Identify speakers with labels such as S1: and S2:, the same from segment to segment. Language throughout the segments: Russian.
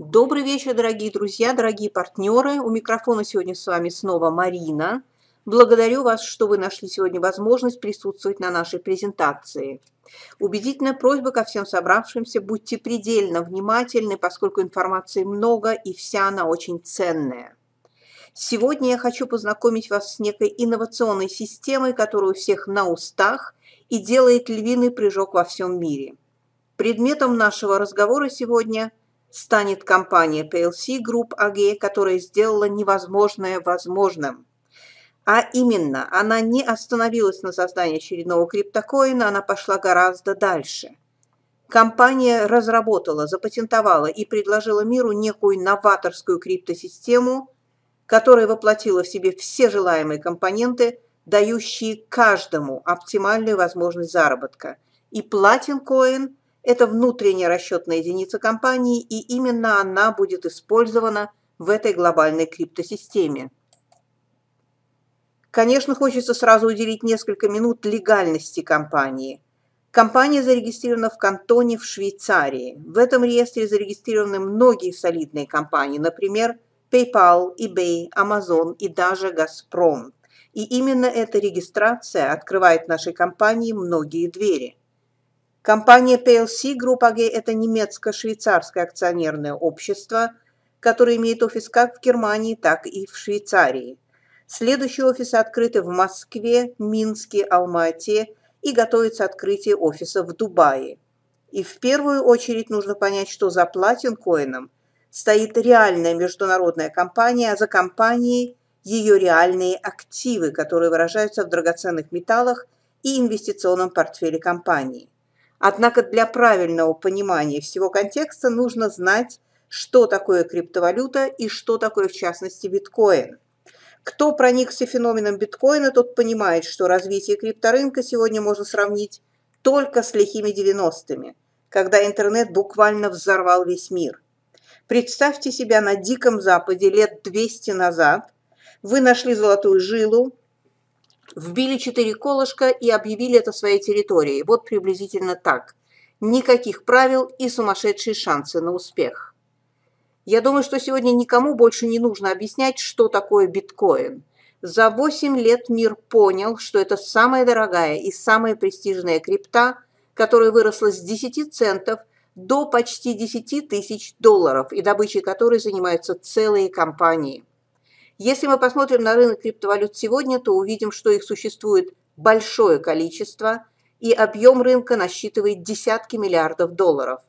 S1: Добрый вечер, дорогие друзья, дорогие партнеры. У микрофона сегодня с вами снова Марина. Благодарю вас, что вы нашли сегодня возможность присутствовать на нашей презентации. Убедительная просьба ко всем собравшимся, будьте предельно внимательны, поскольку информации много и вся она очень ценная. Сегодня я хочу познакомить вас с некой инновационной системой, которая у всех на устах и делает львиный прыжок во всем мире. Предметом нашего разговора сегодня станет компания PLC Group AG, которая сделала невозможное возможным. А именно, она не остановилась на создании очередного криптокоина, она пошла гораздо дальше. Компания разработала, запатентовала и предложила миру некую новаторскую криптосистему, которая воплотила в себе все желаемые компоненты, дающие каждому оптимальную возможность заработка. И Platin Coin – это внутренняя расчетная единица компании, и именно она будет использована в этой глобальной криптосистеме. Конечно, хочется сразу уделить несколько минут легальности компании. Компания зарегистрирована в кантоне в Швейцарии. В этом реестре зарегистрированы многие солидные компании, например, PayPal, eBay, Amazon и даже Газпром. И именно эта регистрация открывает нашей компании многие двери. Компания PLC Group AG – это немецко-швейцарское акционерное общество, которое имеет офис как в Германии, так и в Швейцарии. Следующие офисы открыты в Москве, Минске, Алма-Ате и готовится открытие офиса в Дубае. И в первую очередь нужно понять, что за платинкоином стоит реальная международная компания, а за компанией ее реальные активы, которые выражаются в драгоценных металлах и инвестиционном портфеле компании. Однако для правильного понимания всего контекста нужно знать, что такое криптовалюта и что такое, в частности, биткоин. Кто проникся феноменом биткоина, тот понимает, что развитие крипторынка сегодня можно сравнить только с лихими 90-ми, когда интернет буквально взорвал весь мир – Представьте себя на Диком Западе лет 200 назад. Вы нашли золотую жилу, вбили четыре колышка и объявили это своей территорией. Вот приблизительно так. Никаких правил и сумасшедшие шансы на успех. Я думаю, что сегодня никому больше не нужно объяснять, что такое биткоин. За 8 лет мир понял, что это самая дорогая и самая престижная крипта, которая выросла с 10 центов до почти 10 тысяч долларов, и добычей которой занимаются целые компании. Если мы посмотрим на рынок криптовалют сегодня, то увидим, что их существует большое количество, и объем рынка насчитывает десятки миллиардов долларов.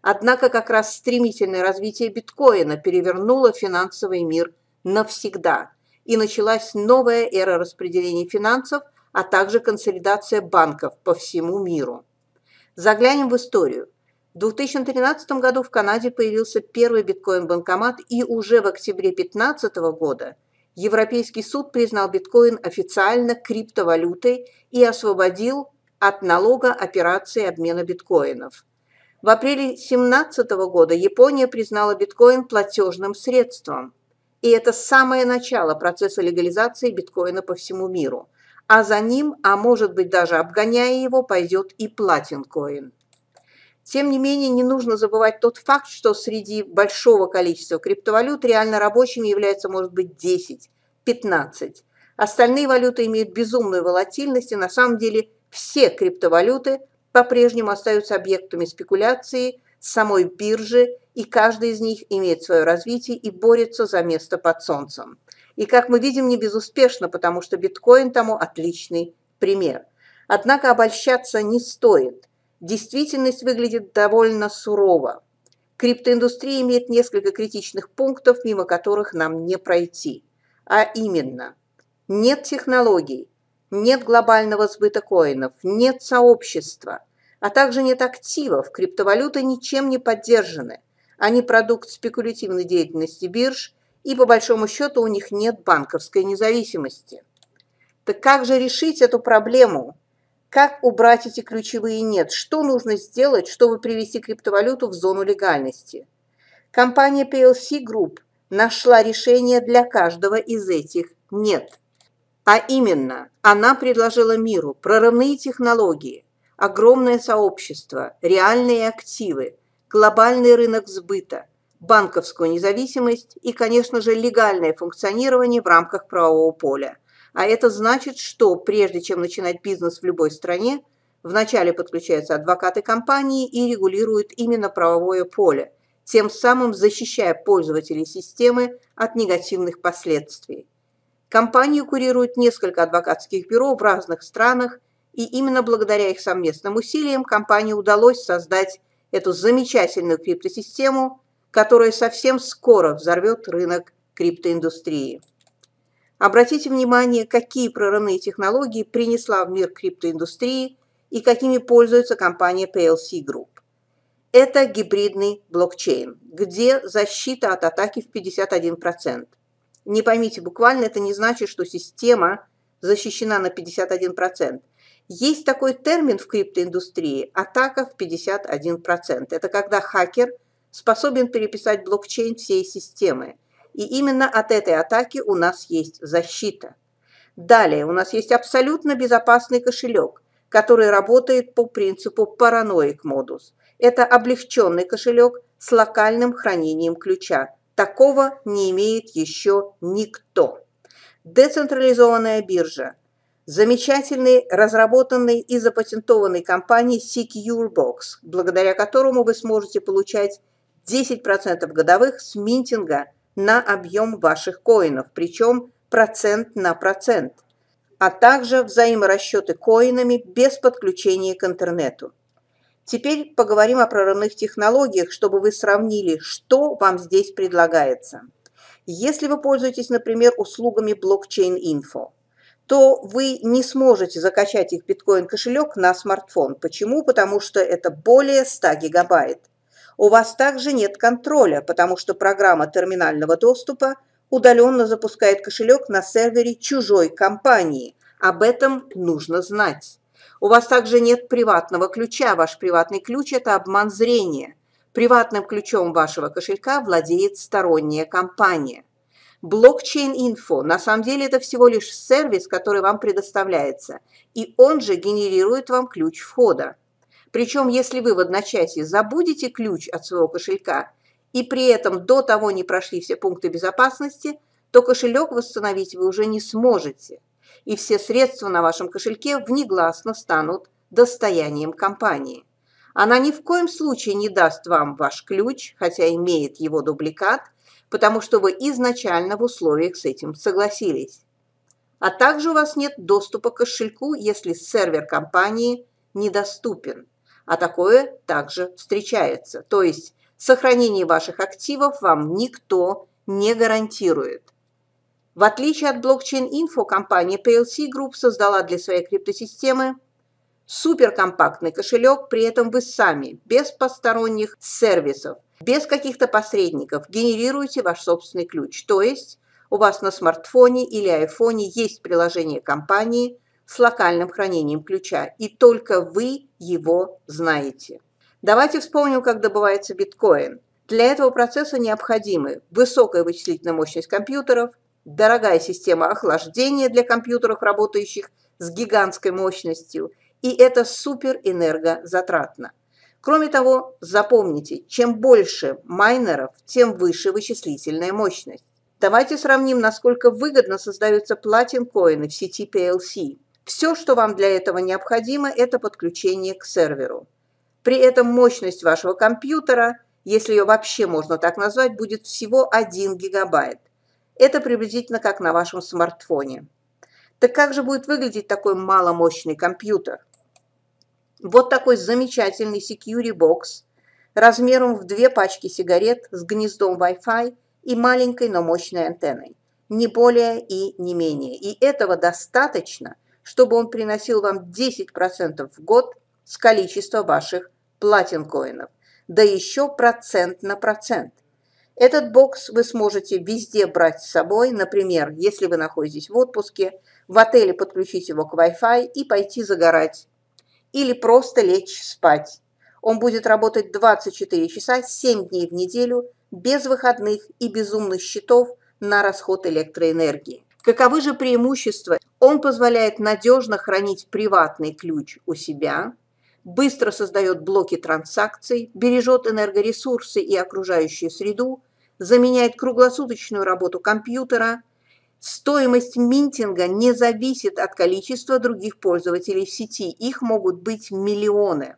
S1: Однако как раз стремительное развитие биткоина перевернуло финансовый мир навсегда, и началась новая эра распределения финансов, а также консолидация банков по всему миру. Заглянем в историю. В 2013 году в Канаде появился первый биткоин-банкомат, и уже в октябре 2015 года Европейский суд признал биткоин официально криптовалютой и освободил от налога операции обмена биткоинов. В апреле 2017 года Япония признала биткоин платежным средством. И это самое начало процесса легализации биткоина по всему миру. А за ним, а может быть даже обгоняя его, пойдет и платинкоин. Тем не менее, не нужно забывать тот факт, что среди большого количества криптовалют реально рабочими является, может быть, 10, 15. Остальные валюты имеют безумную волатильность, и на самом деле все криптовалюты по-прежнему остаются объектами спекуляции самой биржи, и каждый из них имеет свое развитие и борется за место под солнцем. И, как мы видим, не безуспешно, потому что биткоин тому отличный пример. Однако обольщаться не стоит – Действительность выглядит довольно сурово. Криптоиндустрия имеет несколько критичных пунктов, мимо которых нам не пройти. А именно, нет технологий, нет глобального сбыта коинов, нет сообщества, а также нет активов. Криптовалюты ничем не поддержаны. Они продукт спекулятивной деятельности бирж, и по большому счету у них нет банковской независимости. Так как же решить эту проблему? Как убрать эти ключевые «нет»? Что нужно сделать, чтобы привести криптовалюту в зону легальности? Компания PLC Group нашла решение для каждого из этих «нет». А именно, она предложила миру прорывные технологии, огромное сообщество, реальные активы, глобальный рынок сбыта, банковскую независимость и, конечно же, легальное функционирование в рамках правового поля. А это значит, что прежде чем начинать бизнес в любой стране, вначале подключаются адвокаты компании и регулируют именно правовое поле, тем самым защищая пользователей системы от негативных последствий. Компанию курируют несколько адвокатских бюро в разных странах, и именно благодаря их совместным усилиям компании удалось создать эту замечательную криптосистему, которая совсем скоро взорвет рынок криптоиндустрии. Обратите внимание, какие прорывные технологии принесла в мир криптоиндустрии и какими пользуется компания PLC Group. Это гибридный блокчейн, где защита от атаки в 51%. Не поймите, буквально это не значит, что система защищена на 51%. Есть такой термин в криптоиндустрии – атака в 51%. Это когда хакер способен переписать блокчейн всей системы. И именно от этой атаки у нас есть защита. Далее у нас есть абсолютно безопасный кошелек, который работает по принципу параноик модус. Это облегченный кошелек с локальным хранением ключа. Такого не имеет еще никто. Децентрализованная биржа. Замечательный, разработанный и запатентованный компанией SecureBox, благодаря которому вы сможете получать 10% годовых с минтинга на объем ваших коинов, причем процент на процент, а также взаиморасчеты коинами без подключения к интернету. Теперь поговорим о прорывных технологиях, чтобы вы сравнили, что вам здесь предлагается. Если вы пользуетесь, например, услугами Info, то вы не сможете закачать их биткоин-кошелек на смартфон. Почему? Потому что это более 100 гигабайт. У вас также нет контроля, потому что программа терминального доступа удаленно запускает кошелек на сервере чужой компании. Об этом нужно знать. У вас также нет приватного ключа. Ваш приватный ключ – это обман зрения. Приватным ключом вашего кошелька владеет сторонняя компания. Блокчейн-инфо на самом деле это всего лишь сервис, который вам предоставляется, и он же генерирует вам ключ входа. Причем, если вы в одночасье забудете ключ от своего кошелька и при этом до того не прошли все пункты безопасности, то кошелек восстановить вы уже не сможете – и все средства на вашем кошельке внегласно станут достоянием компании. Она ни в коем случае не даст вам ваш ключ, хотя имеет его дубликат, потому что вы изначально в условиях с этим согласились. А также у вас нет доступа к кошельку, если сервер компании недоступен. А такое также встречается. То есть сохранение ваших активов вам никто не гарантирует. В отличие от Info, компания PLC Group создала для своей криптосистемы суперкомпактный кошелек, при этом вы сами, без посторонних сервисов, без каких-то посредников, генерируете ваш собственный ключ. То есть у вас на смартфоне или айфоне есть приложение компании с локальным хранением ключа, и только вы его знаете. Давайте вспомним, как добывается биткоин. Для этого процесса необходимы высокая вычислительная мощность компьютеров, дорогая система охлаждения для компьютеров, работающих с гигантской мощностью, и это супер энергозатратно. Кроме того, запомните, чем больше майнеров, тем выше вычислительная мощность. Давайте сравним, насколько выгодно создаются платин-коины в сети PLC. Все, что вам для этого необходимо, это подключение к серверу. При этом мощность вашего компьютера, если ее вообще можно так назвать, будет всего 1 гигабайт. Это приблизительно как на вашем смартфоне. Так как же будет выглядеть такой маломощный компьютер? Вот такой замечательный Security Box размером в две пачки сигарет с гнездом Wi-Fi и маленькой, но мощной антенной. Не более и не менее. И этого достаточно, чтобы он приносил вам 10% в год с количества ваших платин-коинов. Да еще процент на процент. Этот бокс вы сможете везде брать с собой, например, если вы находитесь в отпуске, в отеле подключить его к Wi-Fi и пойти загорать. Или просто лечь спать. Он будет работать 24 часа 7 дней в неделю, без выходных и безумных счетов на расход электроэнергии. Каковы же преимущества? Он позволяет надежно хранить приватный ключ у себя, быстро создает блоки транзакций, бережет энергоресурсы и окружающую среду, заменяет круглосуточную работу компьютера. Стоимость минтинга не зависит от количества других пользователей сети, их могут быть миллионы.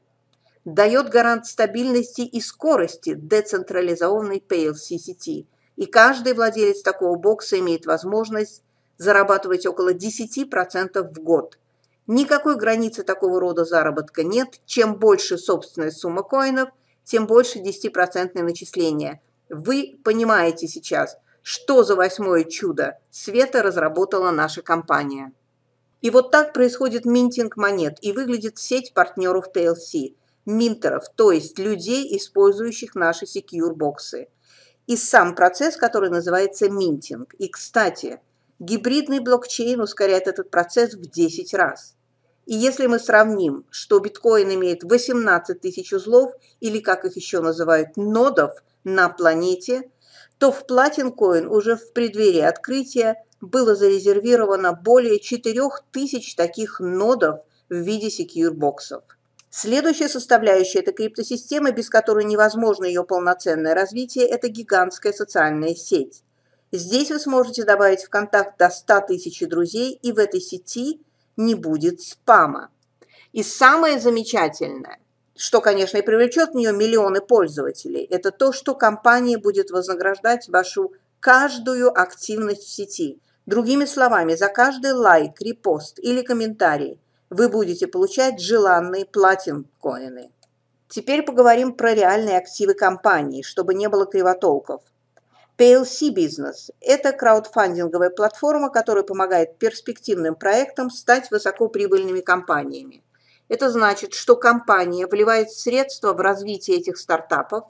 S1: Дает гарант стабильности и скорости децентрализованной PLC сети, и каждый владелец такого бокса имеет возможность зарабатывать около 10% в год. Никакой границы такого рода заработка нет. Чем больше собственная сумма коинов, тем больше 10% начисления. Вы понимаете сейчас, что за восьмое чудо света разработала наша компания. И вот так происходит минтинг монет и выглядит сеть партнеров PLC, минтеров, то есть людей, использующих наши секьюр-боксы. И сам процесс, который называется минтинг. И, кстати, Гибридный блокчейн ускоряет этот процесс в 10 раз. И если мы сравним, что биткоин имеет 18 тысяч узлов, или как их еще называют, нодов на планете, то в Platincoin уже в преддверии открытия было зарезервировано более 4000 таких нодов в виде секьюр-боксов. Следующая составляющая этой криптосистемы, без которой невозможно ее полноценное развитие, это гигантская социальная сеть. Здесь вы сможете добавить в контакт до 100 тысяч друзей, и в этой сети не будет спама. И самое замечательное, что, конечно, и привлечет в нее миллионы пользователей, это то, что компания будет вознаграждать вашу каждую активность в сети. Другими словами, за каждый лайк, репост или комментарий вы будете получать желанные платин-коины. Теперь поговорим про реальные активы компании, чтобы не было кривотолков. PLC Business – это краудфандинговая платформа, которая помогает перспективным проектам стать высокоприбыльными компаниями. Это значит, что компания вливает средства в развитие этих стартапов,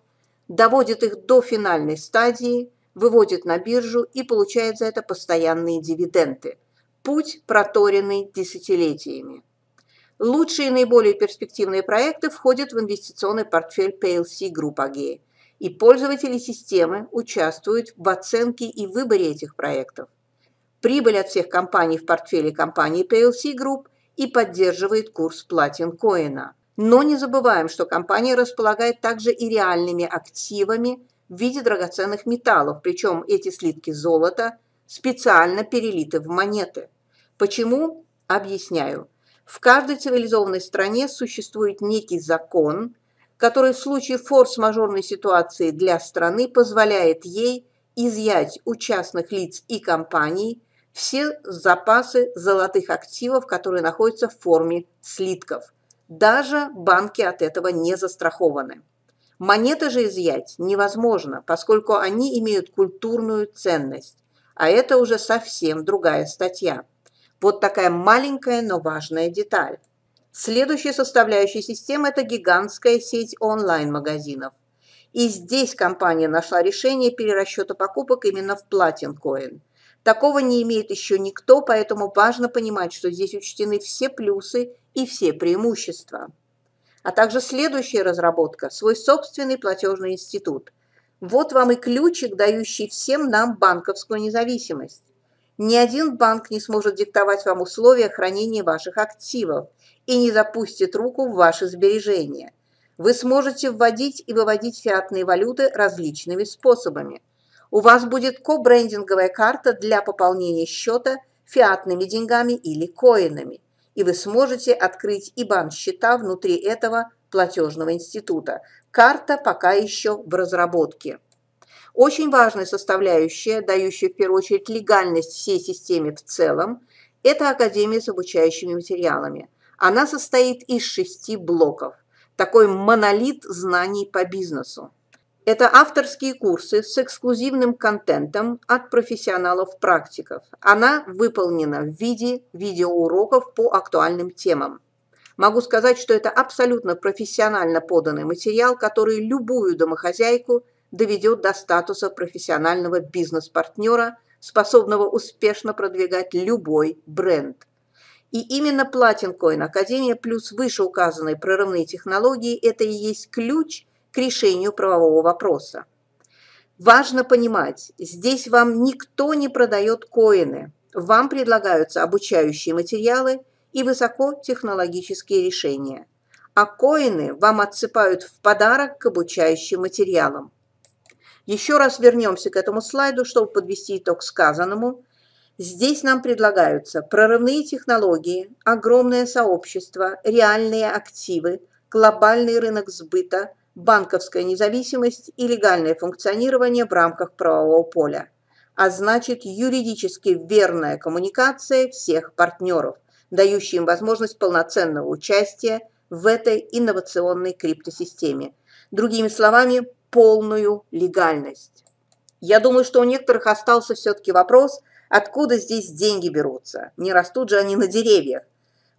S1: доводит их до финальной стадии, выводит на биржу и получает за это постоянные дивиденды. Путь, проторенный десятилетиями. Лучшие и наиболее перспективные проекты входят в инвестиционный портфель PLC Group AG – и пользователи системы участвуют в оценке и выборе этих проектов. Прибыль от всех компаний в портфеле компании PLC Group и поддерживает курс платин коина. Но не забываем, что компания располагает также и реальными активами в виде драгоценных металлов, причем эти слитки золота специально перелиты в монеты. Почему? Объясняю. В каждой цивилизованной стране существует некий закон, который в случае форс-мажорной ситуации для страны позволяет ей изъять у частных лиц и компаний все запасы золотых активов, которые находятся в форме слитков. Даже банки от этого не застрахованы. Монеты же изъять невозможно, поскольку они имеют культурную ценность, а это уже совсем другая статья. Вот такая маленькая, но важная деталь. Следующая составляющая системы – это гигантская сеть онлайн-магазинов. И здесь компания нашла решение перерасчета покупок именно в Platin Coin. Такого не имеет еще никто, поэтому важно понимать, что здесь учтены все плюсы и все преимущества. А также следующая разработка – свой собственный платежный институт. Вот вам и ключик, дающий всем нам банковскую независимость. Ни один банк не сможет диктовать вам условия хранения ваших активов и не запустит руку в ваши сбережения. Вы сможете вводить и выводить фиатные валюты различными способами. У вас будет кобрендинговая карта для пополнения счета фиатными деньгами или коинами, и вы сможете открыть ИБАН-счета внутри этого платежного института. Карта пока еще в разработке. Очень важная составляющая, дающая в первую очередь легальность всей системе в целом, это Академия с обучающими материалами. Она состоит из шести блоков. Такой монолит знаний по бизнесу. Это авторские курсы с эксклюзивным контентом от профессионалов-практиков. Она выполнена в виде видеоуроков по актуальным темам. Могу сказать, что это абсолютно профессионально поданный материал, который любую домохозяйку доведет до статуса профессионального бизнес-партнера, способного успешно продвигать любой бренд. И именно Coin Академия плюс вышеуказанные прорывные технологии – это и есть ключ к решению правового вопроса. Важно понимать, здесь вам никто не продает коины, вам предлагаются обучающие материалы и высокотехнологические решения. а коины вам отсыпают в подарок к обучающим материалам. Еще раз вернемся к этому слайду, чтобы подвести итог сказанному. Здесь нам предлагаются прорывные технологии, огромное сообщество, реальные активы, глобальный рынок сбыта, банковская независимость и легальное функционирование в рамках правового поля. А значит, юридически верная коммуникация всех партнеров, дающая им возможность полноценного участия в этой инновационной криптосистеме. Другими словами, полную легальность. Я думаю, что у некоторых остался все-таки вопрос, откуда здесь деньги берутся. Не растут же они на деревьях.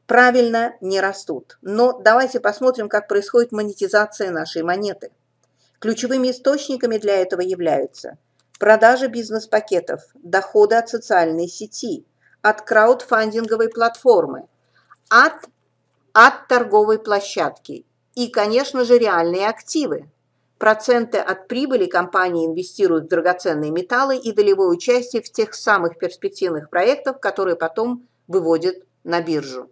S1: Правильно, не растут. Но давайте посмотрим, как происходит монетизация нашей монеты. Ключевыми источниками для этого являются продажа бизнес-пакетов, доходы от социальной сети, от краудфандинговой платформы, от, от торговой площадки и, конечно же, реальные активы, Проценты от прибыли компании инвестируют в драгоценные металлы и долевое участие в тех самых перспективных проектах, которые потом выводят на биржу.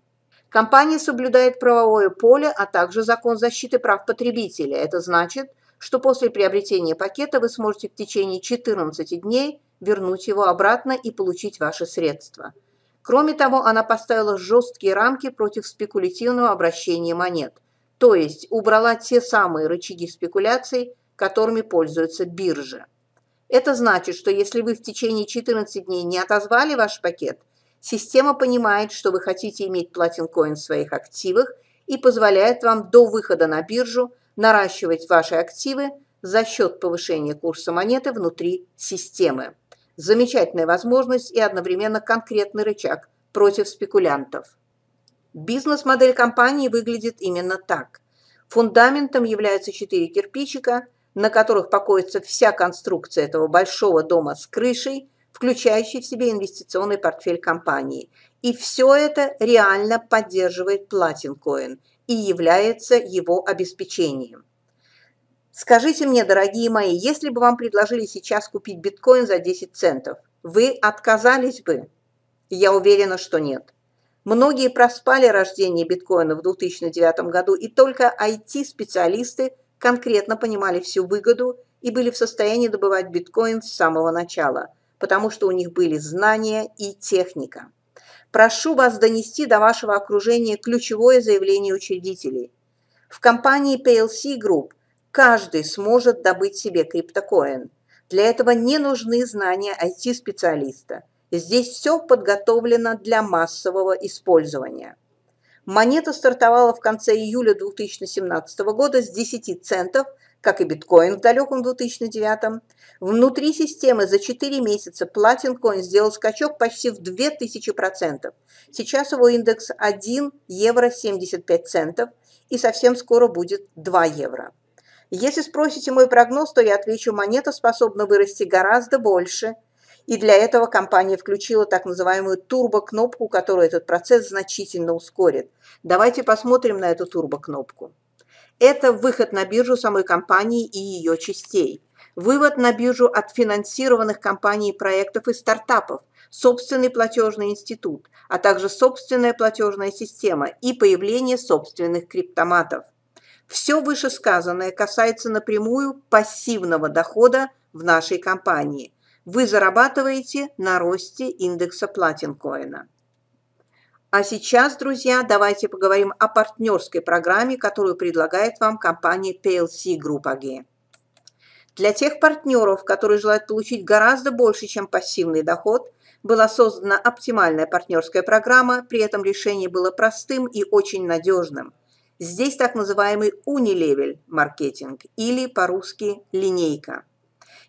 S1: Компания соблюдает правовое поле, а также закон защиты прав потребителя. Это значит, что после приобретения пакета вы сможете в течение 14 дней вернуть его обратно и получить ваши средства. Кроме того, она поставила жесткие рамки против спекулятивного обращения монет то есть убрала те самые рычаги спекуляций, которыми пользуются биржи. Это значит, что если вы в течение 14 дней не отозвали ваш пакет, система понимает, что вы хотите иметь Platin Coin в своих активах и позволяет вам до выхода на биржу наращивать ваши активы за счет повышения курса монеты внутри системы. Замечательная возможность и одновременно конкретный рычаг против спекулянтов. Бизнес-модель компании выглядит именно так. Фундаментом являются четыре кирпичика, на которых покоится вся конструкция этого большого дома с крышей, включающий в себе инвестиционный портфель компании. И все это реально поддерживает Coin и является его обеспечением. Скажите мне, дорогие мои, если бы вам предложили сейчас купить биткоин за 10 центов, вы отказались бы? Я уверена, что нет. Многие проспали рождение биткоина в 2009 году, и только IT-специалисты конкретно понимали всю выгоду и были в состоянии добывать биткоин с самого начала, потому что у них были знания и техника. Прошу вас донести до вашего окружения ключевое заявление учредителей. В компании PLC Group каждый сможет добыть себе криптокоин. Для этого не нужны знания IT-специалиста – Здесь все подготовлено для массового использования. Монета стартовала в конце июля 2017 года с 10 центов, как и биткоин в далеком 2009. Внутри системы за 4 месяца Platin Coin сделал скачок почти в 2000%. Сейчас его индекс 1 евро 75 центов и совсем скоро будет 2 евро. Если спросите мой прогноз, то я отвечу, монета способна вырасти гораздо больше – и для этого компания включила так называемую турбо-кнопку, которая этот процесс значительно ускорит. Давайте посмотрим на эту турбо-кнопку. Это выход на биржу самой компании и ее частей. Вывод на биржу от финансированных компаний проектов и стартапов, собственный платежный институт, а также собственная платежная система и появление собственных криптоматов. Все вышесказанное касается напрямую пассивного дохода в нашей компании – вы зарабатываете на росте индекса платинкоина. А сейчас, друзья, давайте поговорим о партнерской программе, которую предлагает вам компания PLC Group AG. Для тех партнеров, которые желают получить гораздо больше, чем пассивный доход, была создана оптимальная партнерская программа, при этом решение было простым и очень надежным. Здесь так называемый унилевель маркетинг или по-русски линейка.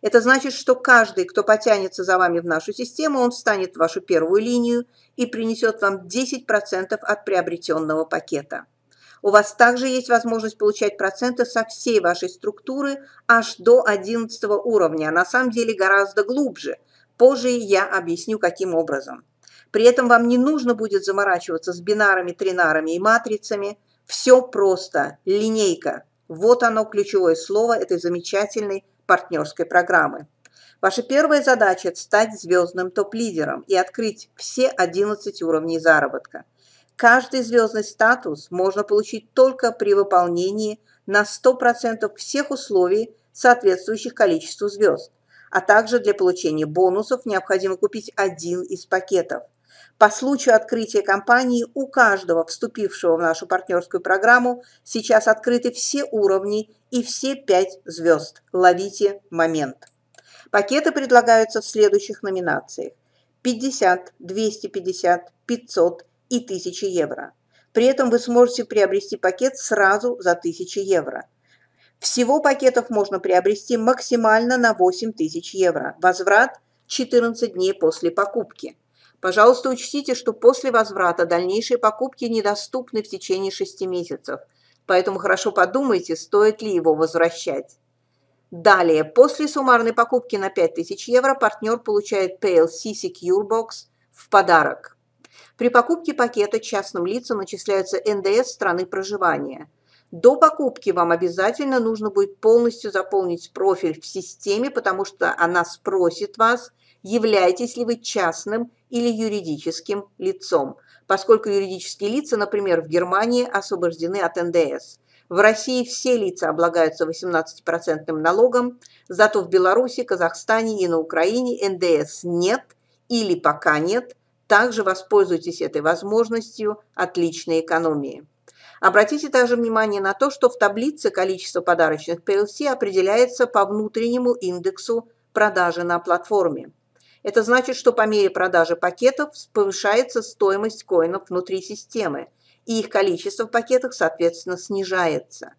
S1: Это значит, что каждый, кто потянется за вами в нашу систему, он встанет в вашу первую линию и принесет вам 10% от приобретенного пакета. У вас также есть возможность получать проценты со всей вашей структуры аж до 11 уровня, а на самом деле гораздо глубже. Позже я объясню, каким образом. При этом вам не нужно будет заморачиваться с бинарами, тринарами и матрицами. Все просто. Линейка. Вот оно ключевое слово этой замечательной партнерской программы. Ваша первая задача – стать звездным топ-лидером и открыть все 11 уровней заработка. Каждый звездный статус можно получить только при выполнении на 100% всех условий, соответствующих количеству звезд, а также для получения бонусов необходимо купить один из пакетов. По случаю открытия компании у каждого вступившего в нашу партнерскую программу сейчас открыты все уровни и все пять звезд. Ловите момент. Пакеты предлагаются в следующих номинациях. 50, 250, 500 и 1000 евро. При этом вы сможете приобрести пакет сразу за 1000 евро. Всего пакетов можно приобрести максимально на 8000 евро. Возврат 14 дней после покупки. Пожалуйста, учтите, что после возврата дальнейшие покупки недоступны в течение 6 месяцев, поэтому хорошо подумайте, стоит ли его возвращать. Далее, после суммарной покупки на 5000 евро партнер получает PLC Secure Box в подарок. При покупке пакета частным лицам начисляются НДС страны проживания. До покупки вам обязательно нужно будет полностью заполнить профиль в системе, потому что она спросит вас, являетесь ли вы частным или юридическим лицом, поскольку юридические лица, например, в Германии освобождены от НДС. В России все лица облагаются 18% налогом, зато в Беларуси, Казахстане и на Украине НДС нет или пока нет. Также воспользуйтесь этой возможностью отличной экономии. Обратите также внимание на то, что в таблице количество подарочных PLC определяется по внутреннему индексу продажи на платформе. Это значит, что по мере продажи пакетов повышается стоимость коинов внутри системы, и их количество в пакетах, соответственно, снижается.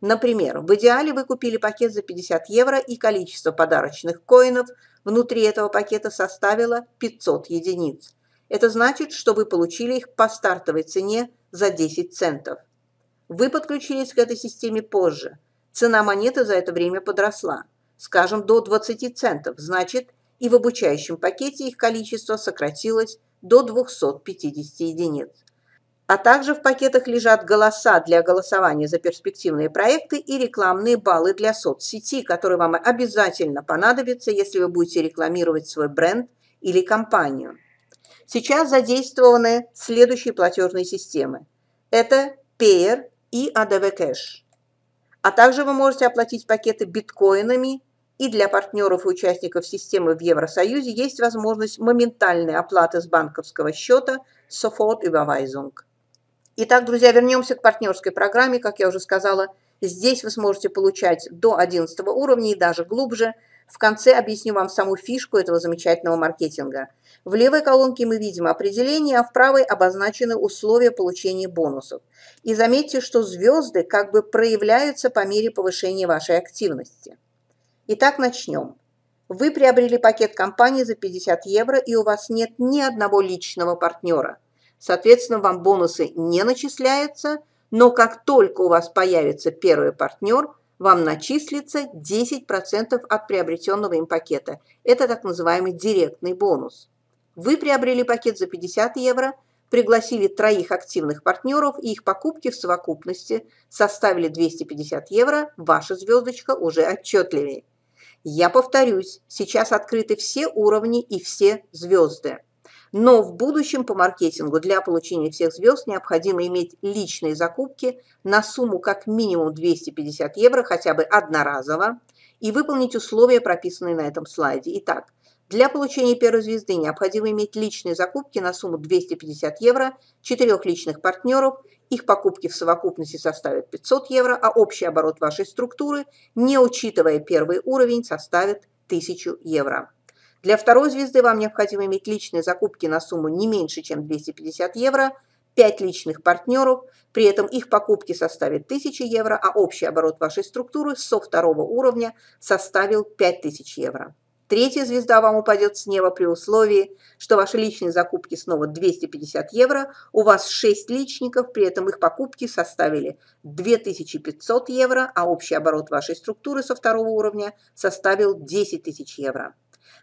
S1: Например, в идеале вы купили пакет за 50 евро, и количество подарочных коинов внутри этого пакета составило 500 единиц. Это значит, что вы получили их по стартовой цене за 10 центов. Вы подключились к этой системе позже. Цена монеты за это время подросла, скажем, до 20 центов, значит, и в обучающем пакете их количество сократилось до 250 единиц. А также в пакетах лежат голоса для голосования за перспективные проекты и рекламные баллы для соцсети, которые вам обязательно понадобятся, если вы будете рекламировать свой бренд или компанию. Сейчас задействованы следующие платежные системы. Это Payer и ADV Cash. А также вы можете оплатить пакеты биткоинами и для партнеров и участников системы в Евросоюзе есть возможность моментальной оплаты с банковского счета Sofort Überweisung. Итак, друзья, вернемся к партнерской программе. Как я уже сказала, здесь вы сможете получать до 11 уровня и даже глубже. В конце объясню вам саму фишку этого замечательного маркетинга. В левой колонке мы видим определение, а в правой обозначены условия получения бонусов. И заметьте, что звезды как бы проявляются по мере повышения вашей активности. Итак, начнем. Вы приобрели пакет компании за 50 евро, и у вас нет ни одного личного партнера. Соответственно, вам бонусы не начисляются, но как только у вас появится первый партнер, вам начислится 10% от приобретенного им пакета. Это так называемый директный бонус. Вы приобрели пакет за 50 евро, пригласили троих активных партнеров, и их покупки в совокупности составили 250 евро, ваша звездочка уже отчетливее. Я повторюсь, сейчас открыты все уровни и все звезды. Но в будущем по маркетингу для получения всех звезд необходимо иметь личные закупки на сумму как минимум 250 евро, хотя бы одноразово, и выполнить условия, прописанные на этом слайде. Итак, для получения первой звезды необходимо иметь личные закупки на сумму 250 евро, четырех личных партнеров их покупки в совокупности составят 500 евро, а общий оборот вашей структуры, не учитывая первый уровень, составит 1000 евро. Для второй звезды вам необходимо иметь личные закупки на сумму не меньше, чем 250 евро, 5 личных партнеров, при этом их покупки составят 1000 евро, а общий оборот вашей структуры со второго уровня составил 5000 евро. Третья звезда вам упадет с неба при условии, что ваши личные закупки снова 250 евро, у вас 6 личников, при этом их покупки составили 2500 евро, а общий оборот вашей структуры со второго уровня составил 10 тысяч евро.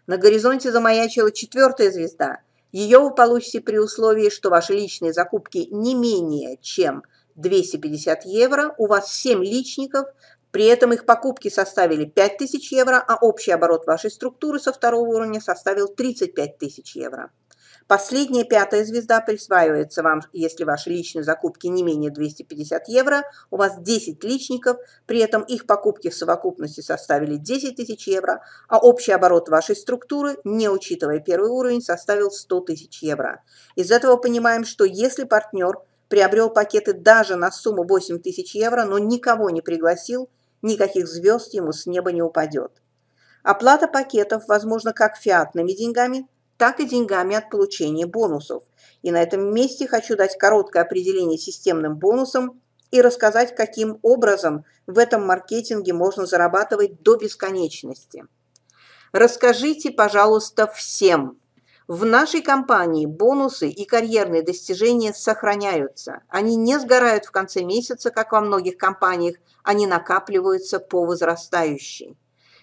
S1: На горизонте замаячила четвертая звезда. Ее вы получите при условии, что ваши личные закупки не менее чем 250 евро, у вас 7 личников, при этом их покупки составили 5000 евро, а общий оборот вашей структуры со второго уровня составил 35 тысяч евро. Последняя пятая звезда присваивается вам, если ваши личные закупки не менее 250 евро, у вас 10 личников, при этом их покупки в совокупности составили 10 тысяч евро, а общий оборот вашей структуры, не учитывая первый уровень, составил 100 тысяч евро. Из этого понимаем, что если партнер приобрел пакеты даже на сумму 8 тысяч евро, но никого не пригласил, никаких звезд ему с неба не упадет. Оплата пакетов возможно как фиатными деньгами, так и деньгами от получения бонусов. И на этом месте хочу дать короткое определение системным бонусам и рассказать, каким образом в этом маркетинге можно зарабатывать до бесконечности. Расскажите, пожалуйста, всем. В нашей компании бонусы и карьерные достижения сохраняются. Они не сгорают в конце месяца, как во многих компаниях, они накапливаются по возрастающей.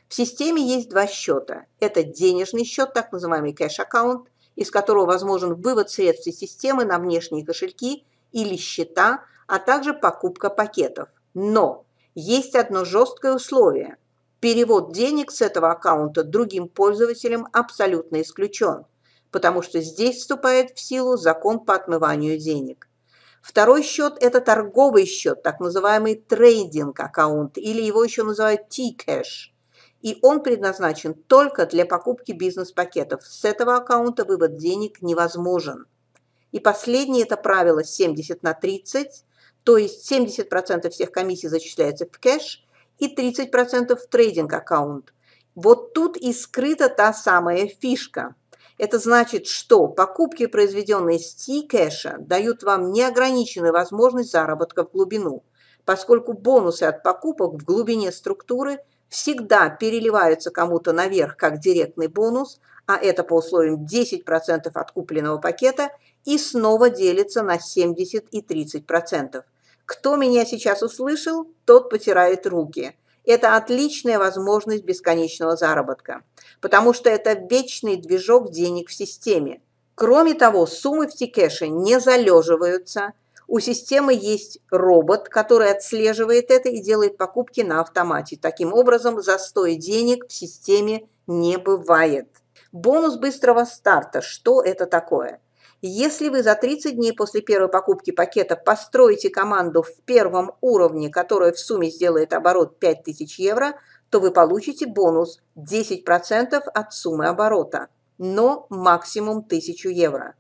S1: В системе есть два счета. Это денежный счет, так называемый кэш-аккаунт, из которого возможен вывод средств из системы на внешние кошельки или счета, а также покупка пакетов. Но есть одно жесткое условие. Перевод денег с этого аккаунта другим пользователям абсолютно исключен, потому что здесь вступает в силу закон по отмыванию денег. Второй счет – это торговый счет, так называемый трейдинг аккаунт, или его еще называют T-Cash и он предназначен только для покупки бизнес-пакетов. С этого аккаунта вывод денег невозможен. И последнее это правило 70 на 30, то есть 70% всех комиссий зачисляется в кэш и 30% в трейдинг-аккаунт. Вот тут и скрыта та самая фишка. Это значит, что покупки, произведенные с T-кэша, дают вам неограниченную возможность заработка в глубину, поскольку бонусы от покупок в глубине структуры – всегда переливаются кому-то наверх как директный бонус, а это по условиям 10% от купленного пакета и снова делится на 70 и 30%. Кто меня сейчас услышал, тот потирает руки. Это отличная возможность бесконечного заработка, потому что это вечный движок денег в системе. Кроме того, суммы в Тикэше не залеживаются – у системы есть робот, который отслеживает это и делает покупки на автомате. Таким образом, застоя денег в системе не бывает. Бонус быстрого старта. Что это такое? Если вы за 30 дней после первой покупки пакета построите команду в первом уровне, которая в сумме сделает оборот 5000 евро, то вы получите бонус 10% от суммы оборота, но максимум 1000 евро.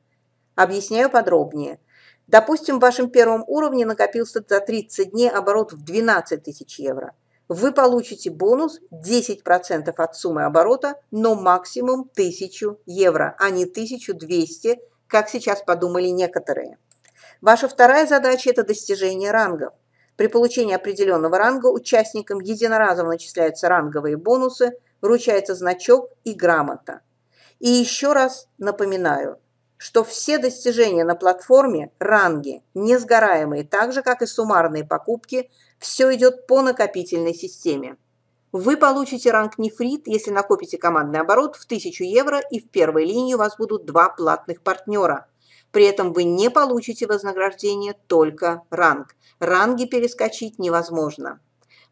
S1: Объясняю подробнее. Допустим, в вашем первом уровне накопился за 30 дней оборот в 12 тысяч евро. Вы получите бонус 10% от суммы оборота, но максимум 1000 евро, а не 1200, как сейчас подумали некоторые. Ваша вторая задача – это достижение рангов. При получении определенного ранга участникам единоразово начисляются ранговые бонусы, вручается значок и грамота. И еще раз напоминаю – что все достижения на платформе ранги, несгораемые, так же, как и суммарные покупки, все идет по накопительной системе. Вы получите ранг нефрит, если накопите командный оборот в 1000 евро и в первой линии у вас будут два платных партнера. При этом вы не получите вознаграждение, только ранг. Ранги перескочить невозможно.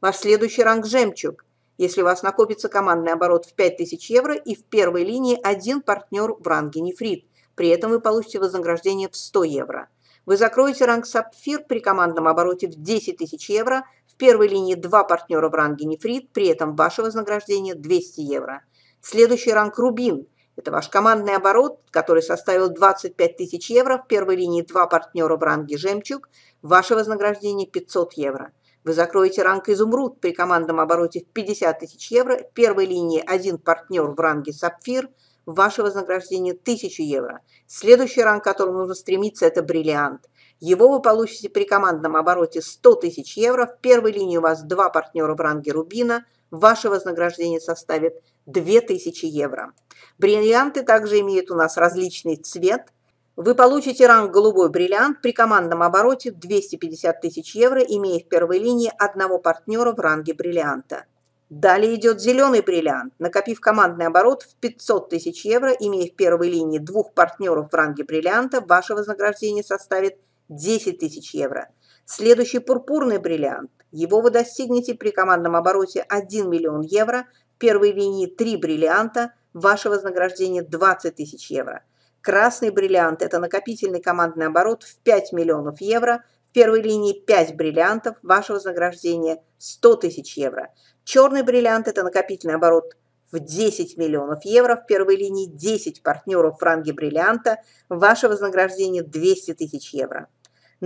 S1: Ваш следующий ранг – жемчуг. Если у вас накопится командный оборот в 5000 евро и в первой линии один партнер в ранге нефрит – при этом вы получите вознаграждение в 100 евро. Вы закроете ранг «Сапфир» при командном обороте в 10 тысяч евро. Первой линии два партнера в ранге «Нефрит», при этом ваше вознаграждение 200 евро. Следующий ранг «Рубин» – это ваш командный оборот, который составил 25 тысяч евро. В первой линии два партнера в ранге «Жемчуг», ваше вознаграждение 500 евро. Вы закроете ранг «Изумруд» при командном обороте в 50 тысяч евро. В первой линии один партнер в ранге «Сапфир», ваше вознаграждение 1000 евро. Следующий ранг, к которому нужно стремиться, это бриллиант. Его вы получите при командном обороте 100 тысяч евро. В первой линии у вас два партнера в ранге рубина. Ваше вознаграждение составит 2000 евро. Бриллианты также имеют у нас различный цвет. Вы получите ранг «Голубой бриллиант» при командном обороте 250 тысяч евро, имея в первой линии одного партнера в ранге бриллианта. Далее идет зеленый бриллиант. Накопив командный оборот в 500 тысяч евро, имея в первой линии двух партнеров в ранге бриллианта, ваше вознаграждение составит 10 тысяч евро. Следующий пурпурный бриллиант. Его вы достигнете при командном обороте 1 миллион евро, в первой линии 3 бриллианта, ваше вознаграждение 20 тысяч евро. Красный бриллиант – это накопительный командный оборот в 5 миллионов евро. В первой линии 5 бриллиантов, ваше вознаграждение – 100 тысяч евро. Черный бриллиант – это накопительный оборот в 10 миллионов евро. В первой линии 10 партнеров в ранге бриллианта. Ваше вознаграждение 200 тысяч евро.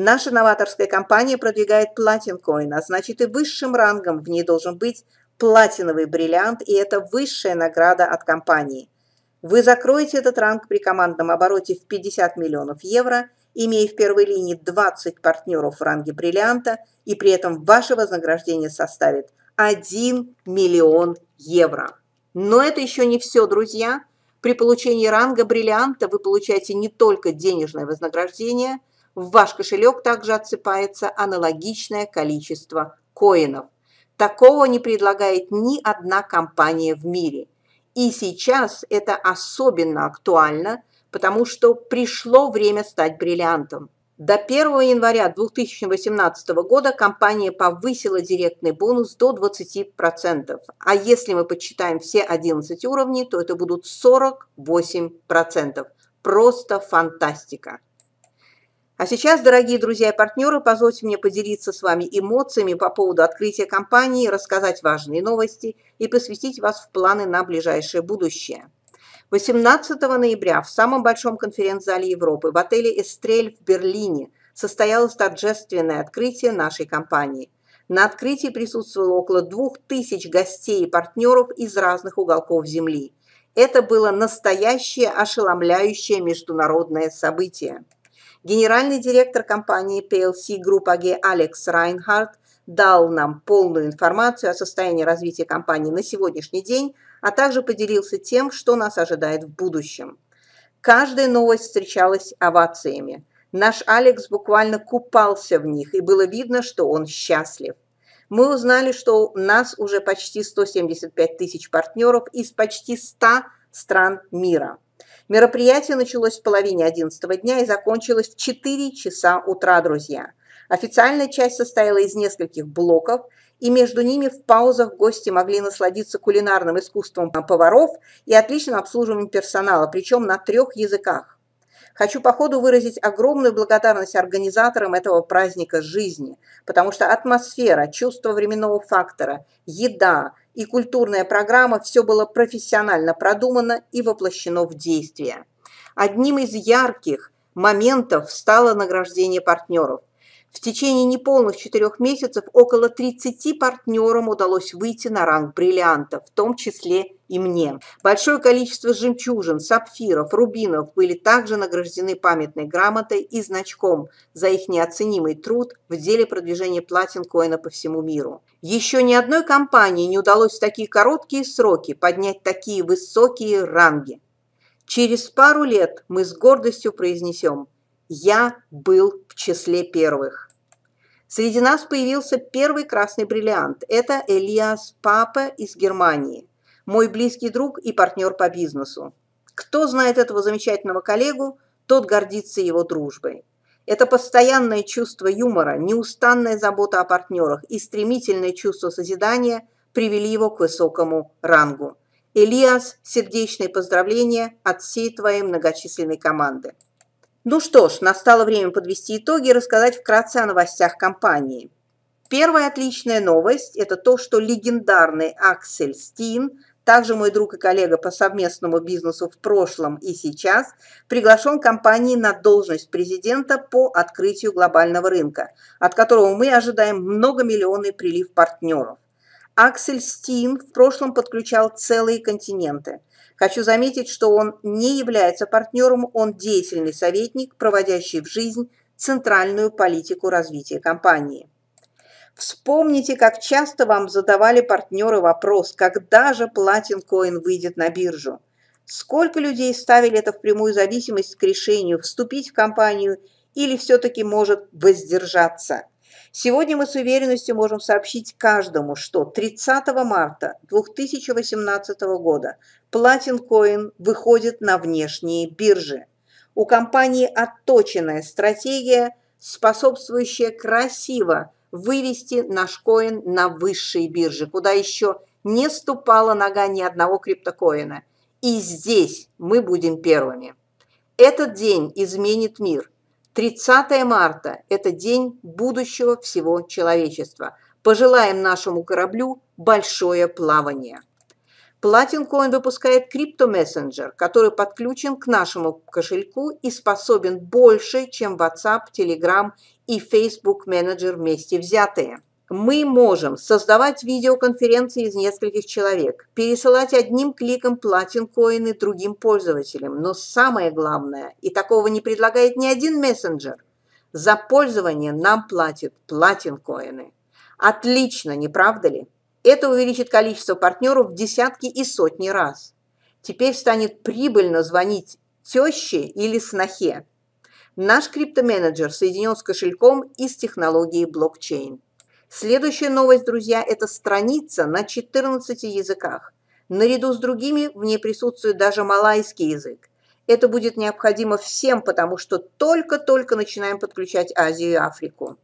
S1: Наша новаторская компания продвигает Coin, а значит и высшим рангом в ней должен быть платиновый бриллиант, и это высшая награда от компании. Вы закроете этот ранг при командном обороте в 50 миллионов евро, имея в первой линии 20 партнеров в ранге бриллианта, и при этом ваше вознаграждение составит 1 миллион евро. Но это еще не все, друзья. При получении ранга бриллианта вы получаете не только денежное вознаграждение, в ваш кошелек также отсыпается аналогичное количество коинов. Такого не предлагает ни одна компания в мире. И сейчас это особенно актуально, потому что пришло время стать бриллиантом. До 1 января 2018 года компания повысила директный бонус до 20%, а если мы подсчитаем все 11 уровней, то это будут 48%. Просто фантастика! А сейчас, дорогие друзья и партнеры, позвольте мне поделиться с вами эмоциями по поводу открытия компании, рассказать важные новости и посвятить вас в планы на ближайшее будущее. 18 ноября в самом большом конференц-зале Европы в отеле «Эстрель» в Берлине состоялось торжественное открытие нашей компании. На открытии присутствовало около 2000 гостей и партнеров из разных уголков Земли. Это было настоящее ошеломляющее международное событие. Генеральный директор компании PLC Group AG Алекс Райнхард дал нам полную информацию о состоянии развития компании на сегодняшний день, а также поделился тем, что нас ожидает в будущем. Каждая новость встречалась овациями. Наш Алекс буквально купался в них, и было видно, что он счастлив. Мы узнали, что у нас уже почти 175 тысяч партнеров из почти 100 стран мира. Мероприятие началось в половине 11 дня и закончилось в 4 часа утра, друзья. Официальная часть состояла из нескольких блоков, и между ними в паузах гости могли насладиться кулинарным искусством поваров и отличным обслуживанием персонала, причем на трех языках. Хочу по ходу выразить огромную благодарность организаторам этого праздника жизни, потому что атмосфера, чувство временного фактора, еда и культурная программа – все было профессионально продумано и воплощено в действие. Одним из ярких моментов стало награждение партнеров. В течение неполных четырех месяцев около 30 партнерам удалось выйти на ранг бриллианта, в том числе и мне. Большое количество жемчужин, сапфиров, рубинов были также награждены памятной грамотой и значком за их неоценимый труд в деле продвижения платин-коина по всему миру. Еще ни одной компании не удалось в такие короткие сроки поднять такие высокие ранги. Через пару лет мы с гордостью произнесем – я был в числе первых. Среди нас появился первый красный бриллиант. Это Элиас Папа из Германии, мой близкий друг и партнер по бизнесу. Кто знает этого замечательного коллегу, тот гордится его дружбой. Это постоянное чувство юмора, неустанная забота о партнерах и стремительное чувство созидания привели его к высокому рангу. Элиас, сердечные поздравления от всей твоей многочисленной команды. Ну что ж, настало время подвести итоги и рассказать вкратце о новостях компании. Первая отличная новость – это то, что легендарный Аксель Стин, также мой друг и коллега по совместному бизнесу в прошлом и сейчас, приглашен компанией на должность президента по открытию глобального рынка, от которого мы ожидаем многомиллионный прилив партнеров. Аксель Стин в прошлом подключал целые континенты – Хочу заметить, что он не является партнером, он деятельный советник, проводящий в жизнь центральную политику развития компании. Вспомните, как часто вам задавали партнеры вопрос, когда же Platin Coin выйдет на биржу. Сколько людей ставили это в прямую зависимость к решению вступить в компанию или все-таки может воздержаться – Сегодня мы с уверенностью можем сообщить каждому, что 30 марта 2018 года Platin Coin выходит на внешние биржи. У компании отточенная стратегия, способствующая красиво вывести наш коин на высшие биржи, куда еще не ступала нога ни одного криптокоина. И здесь мы будем первыми. Этот день изменит мир. 30 марта – это день будущего всего человечества. Пожелаем нашему кораблю большое плавание. Platincoin выпускает крипто-мессенджер, который подключен к нашему кошельку и способен больше, чем WhatsApp, Telegram и Facebook Manager вместе взятые. Мы можем создавать видеоконференции из нескольких человек, пересылать одним кликом платинкоины другим пользователям, но самое главное, и такого не предлагает ни один мессенджер, за пользование нам платят платинкоины. Отлично, не правда ли? Это увеличит количество партнеров в десятки и сотни раз. Теперь станет прибыльно звонить теще или снохе. Наш криптоменеджер соединен с кошельком из технологии блокчейн. Следующая новость, друзья, это страница на 14 языках. Наряду с другими в ней присутствует даже малайский язык. Это будет необходимо всем, потому что только-только начинаем подключать Азию и Африку.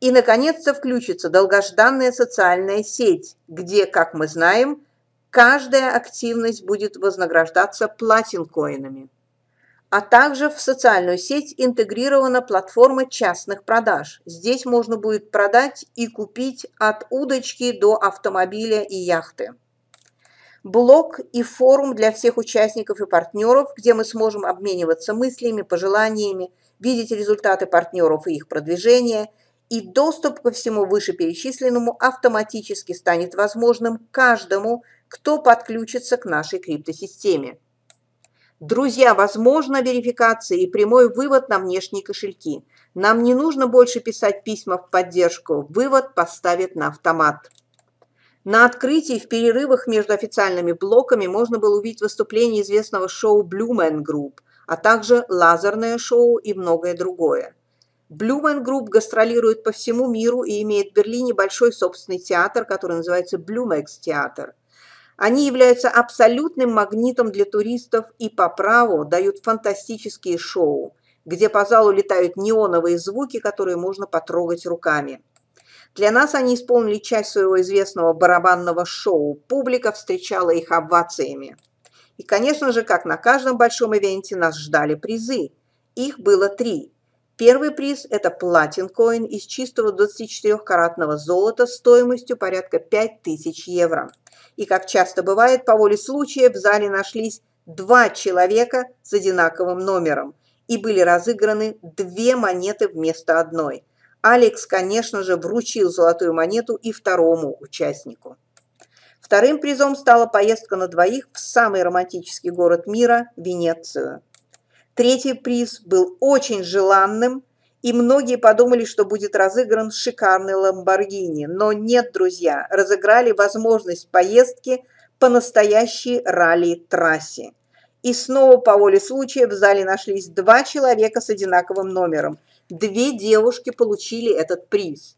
S1: И, наконец-то, включится долгожданная социальная сеть, где, как мы знаем, каждая активность будет вознаграждаться платинкоинами. А также в социальную сеть интегрирована платформа частных продаж. Здесь можно будет продать и купить от удочки до автомобиля и яхты. Блог и форум для всех участников и партнеров, где мы сможем обмениваться мыслями, пожеланиями, видеть результаты партнеров и их продвижения – и доступ ко всему вышеперечисленному автоматически станет возможным каждому, кто подключится к нашей криптосистеме. Друзья, возможна верификация и прямой вывод на внешние кошельки. Нам не нужно больше писать письма в поддержку, вывод поставят на автомат. На открытии в перерывах между официальными блоками можно было увидеть выступление известного шоу Blue Man Group, а также лазерное шоу и многое другое. Blue Man Group гастролирует по всему миру и имеет в Берлине большой собственный театр, который называется Bluemax театр. Они являются абсолютным магнитом для туристов и по праву дают фантастические шоу, где по залу летают неоновые звуки, которые можно потрогать руками. Для нас они исполнили часть своего известного барабанного шоу. Публика встречала их овациями. И, конечно же, как на каждом большом ивенте, нас ждали призы. Их было три. Первый приз – это платин-коин из чистого 24-каратного золота стоимостью порядка 5000 евро. И, как часто бывает, по воле случая в зале нашлись два человека с одинаковым номером и были разыграны две монеты вместо одной. Алекс, конечно же, вручил золотую монету и второму участнику. Вторым призом стала поездка на двоих в самый романтический город мира – Венецию. Третий приз был очень желанным, и многие подумали, что будет разыгран шикарный Ламборгини. Но нет, друзья, разыграли возможность поездки по настоящей ралли-трассе. И снова по воле случая в зале нашлись два человека с одинаковым номером. Две девушки получили этот приз.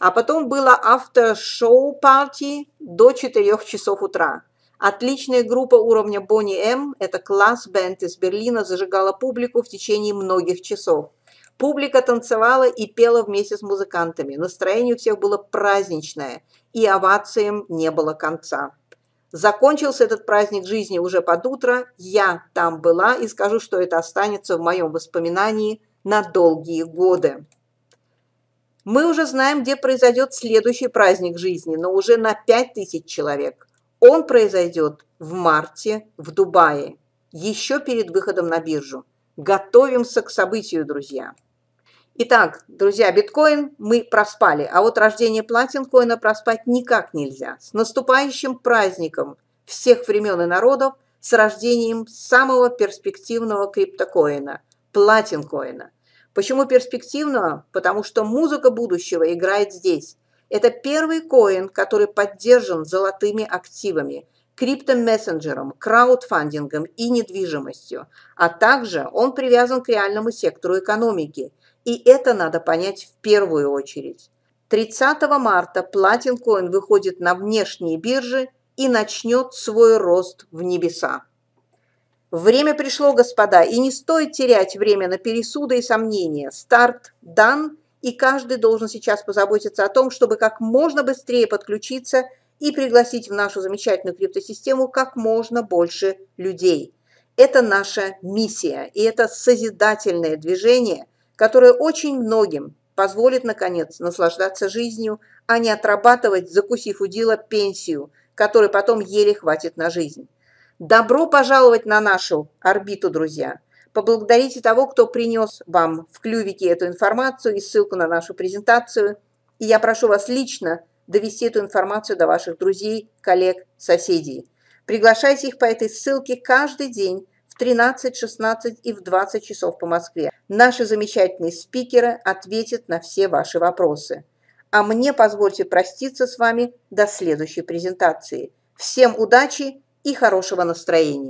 S1: А потом было автошоу-парти до 4 часов утра. Отличная группа уровня Бонни М, это класс-бенд из Берлина, зажигала публику в течение многих часов. Публика танцевала и пела вместе с музыкантами. Настроение у всех было праздничное, и овациям не было конца. Закончился этот праздник жизни уже под утро. Я там была и скажу, что это останется в моем воспоминании на долгие годы. Мы уже знаем, где произойдет следующий праздник жизни, но уже на 5000 человек. Он произойдет в марте в Дубае, еще перед выходом на биржу. Готовимся к событию, друзья. Итак, друзья, биткоин мы проспали, а вот рождение платинкоина проспать никак нельзя. С наступающим праздником всех времен и народов, с рождением самого перспективного криптокоина – платинкоина. Почему перспективного? Потому что музыка будущего играет здесь. Это первый коин, который поддержан золотыми активами, криптомессенджером, краудфандингом и недвижимостью, а также он привязан к реальному сектору экономики. И это надо понять в первую очередь. 30 марта Coin выходит на внешние биржи и начнет свой рост в небеса. Время пришло, господа, и не стоит терять время на пересуды и сомнения. Старт дан – и каждый должен сейчас позаботиться о том, чтобы как можно быстрее подключиться и пригласить в нашу замечательную криптосистему как можно больше людей. Это наша миссия, и это созидательное движение, которое очень многим позволит, наконец, наслаждаться жизнью, а не отрабатывать, закусив удила, пенсию, которой потом еле хватит на жизнь. Добро пожаловать на нашу орбиту, друзья! Поблагодарите того, кто принес вам в клювике эту информацию и ссылку на нашу презентацию. И я прошу вас лично довести эту информацию до ваших друзей, коллег, соседей. Приглашайте их по этой ссылке каждый день в 13, 16 и в 20 часов по Москве. Наши замечательные спикеры ответят на все ваши вопросы. А мне позвольте проститься с вами до следующей презентации. Всем удачи и хорошего настроения!